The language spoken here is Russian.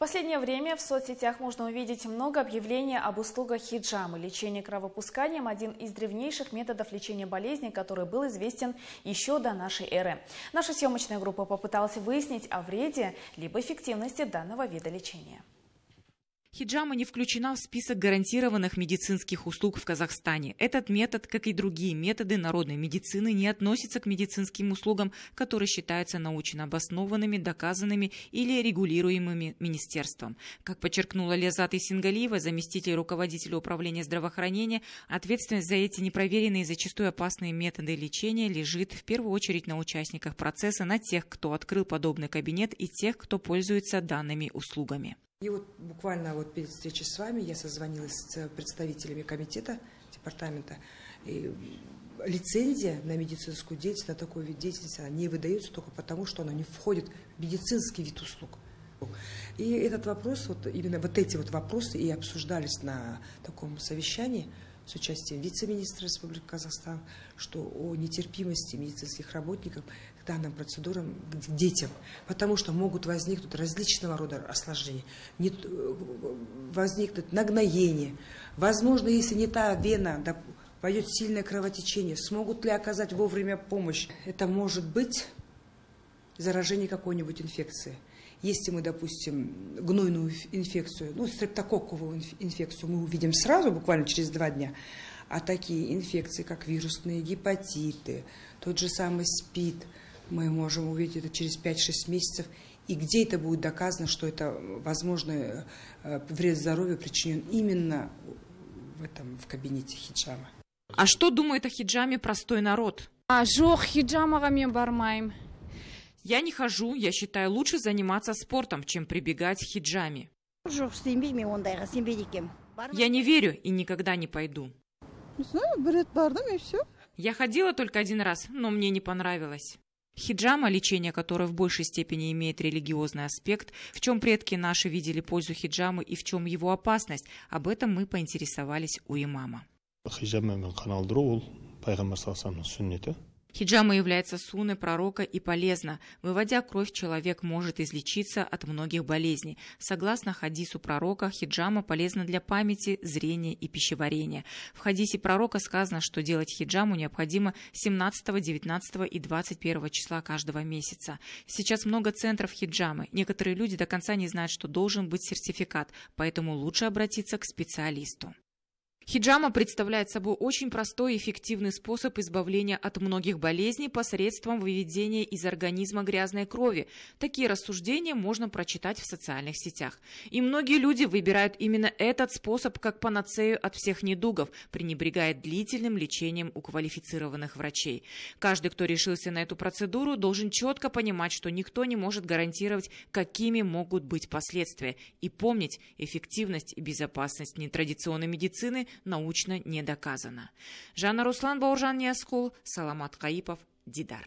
последнее время в соцсетях можно увидеть много объявлений об услугах хиджамы. Лечение кровопусканием – один из древнейших методов лечения болезни, который был известен еще до нашей эры. Наша съемочная группа попыталась выяснить о вреде либо эффективности данного вида лечения. Хиджама не включена в список гарантированных медицинских услуг в Казахстане. Этот метод, как и другие методы народной медицины, не относится к медицинским услугам, которые считаются научно обоснованными, доказанными или регулируемыми министерством. Как подчеркнула Лезат Исингалиева, заместитель руководителя управления здравоохранения, ответственность за эти непроверенные и зачастую опасные методы лечения лежит в первую очередь на участниках процесса, на тех, кто открыл подобный кабинет и тех, кто пользуется данными услугами. И вот буквально вот перед встречей с вами я созвонилась с представителями комитета, департамента. И лицензия на медицинскую деятельность, на такой вид деятельности, она не выдается только потому, что она не входит в медицинский вид услуг. И этот вопрос, вот именно вот эти вот вопросы и обсуждались на таком совещании с участием вице-министра Республики Казахстан, что о нетерпимости медицинских работников к данным процедурам, к детям, потому что могут возникнуть различного рода осложнения, не, э, возникнуть нагноение, возможно, если не та вена, пойдет сильное кровотечение, смогут ли оказать вовремя помощь. Это может быть заражение какой-нибудь инфекции. Если мы, допустим, гнойную инфекцию, ну, стрептококковую инфекцию мы увидим сразу, буквально через два дня, а такие инфекции, как вирусные гепатиты, тот же самый СПИД, мы можем увидеть это через 5-6 месяцев. И где это будет доказано, что это возможный э, вред здоровью причинен именно в этом в кабинете хиджама. А что думает о хиджаме простой народ? А жоқ хиджамаға мен я не хожу, я считаю лучше заниматься спортом, чем прибегать к хиджаме. Я не верю и никогда не пойду. Я ходила только один раз, но мне не понравилось. Хиджама, лечение которое в большей степени имеет религиозный аспект, в чем предки наши видели пользу хиджамы и в чем его опасность, об этом мы поинтересовались у имама. Хиджама Хиджама является суной пророка и полезна. Выводя кровь, человек может излечиться от многих болезней. Согласно хадису пророка, хиджама полезна для памяти, зрения и пищеварения. В хадисе пророка сказано, что делать хиджаму необходимо 17, 19 и 21 числа каждого месяца. Сейчас много центров хиджамы. Некоторые люди до конца не знают, что должен быть сертификат, поэтому лучше обратиться к специалисту. Хиджама представляет собой очень простой и эффективный способ избавления от многих болезней посредством выведения из организма грязной крови. Такие рассуждения можно прочитать в социальных сетях. И многие люди выбирают именно этот способ как панацею от всех недугов, пренебрегая длительным лечением у квалифицированных врачей. Каждый, кто решился на эту процедуру, должен четко понимать, что никто не может гарантировать, какими могут быть последствия. И помнить, эффективность и безопасность нетрадиционной медицины – научно не доказано. Жанна Руслан, Бауржан Яскул, Саламат Каипов, Дидар.